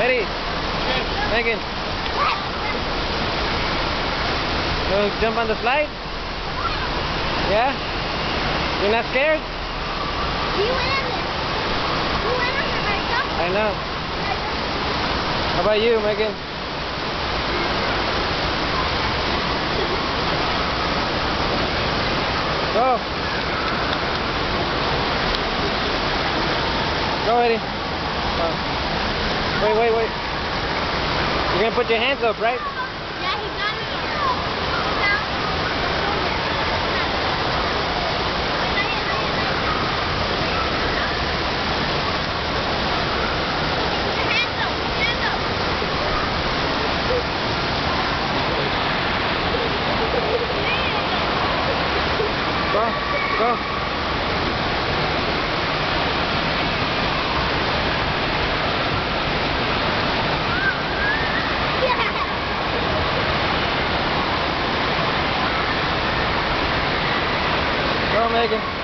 Ready? Megan. You jump on the slide? Yeah? You're not scared? You went on. You went on the right I know. How about you, Megan? Go. Go, Eddie. Wait, wait, wait. You're gonna put your hands up, right? Yeah, he got it. Go, go. Go, Megan.